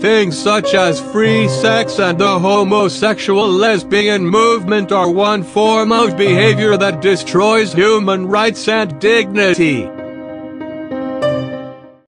Things such as free sex and the homosexual lesbian movement are one form of behavior that destroys human rights and dignity.